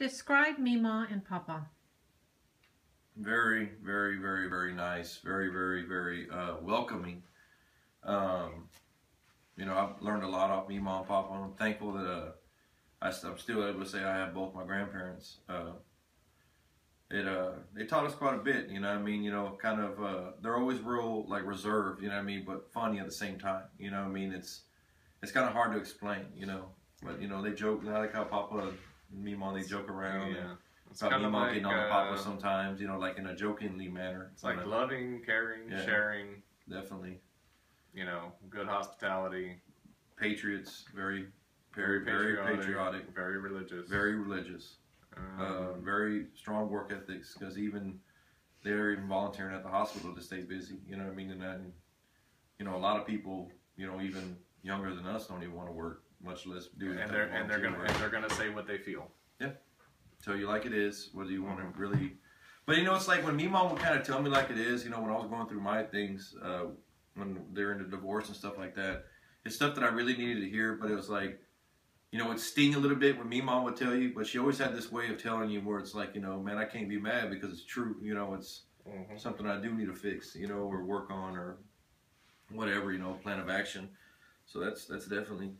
Describe Mema and Papa. Very, very, very, very nice. Very, very, very uh, welcoming. Um, you know, I've learned a lot off Mema and Papa. I'm thankful that uh, I, am still able to say I have both my grandparents. Uh, it uh, they taught us quite a bit. You know, I mean, you know, kind of uh, they're always real like reserved. You know, I mean, but funny at the same time. You know, I mean, it's it's kind of hard to explain. You know, but you know, they joke. I like how Papa and Mema they joke around. Yeah. And, It's about of like, getting on uh, Papa sometimes, you know, like in a jokingly manner. it's like loving, caring, Yeah. sharing, definitely you know, good hospitality, patriots, very, very, very patriotic, very religious. very religious, uh, um, very strong work ethics. Because even they're even volunteering at the hospital to stay busy. You know what I mean? And then, you know, a lot of people, you know, even younger than us, don't even want to work, much less do that and they're and they're gonna work. and they're gonna say what they feel. Yeah. Tell you like it is, whether you want to really. But you know, it's like when Mema would kind of tell me like it is. You know, when I was going through my things, uh, when they're into divorce and stuff like that, it's stuff that I really needed to hear. But it was like, you know, it sting a little bit when Mema would tell you. But she always had this way of telling you where it's like, you know, man, I can't be mad because it's true. You know, it's Mm-hmm. something I do need to fix. You know, or work on or whatever. You know, plan of action. So that's that's definitely.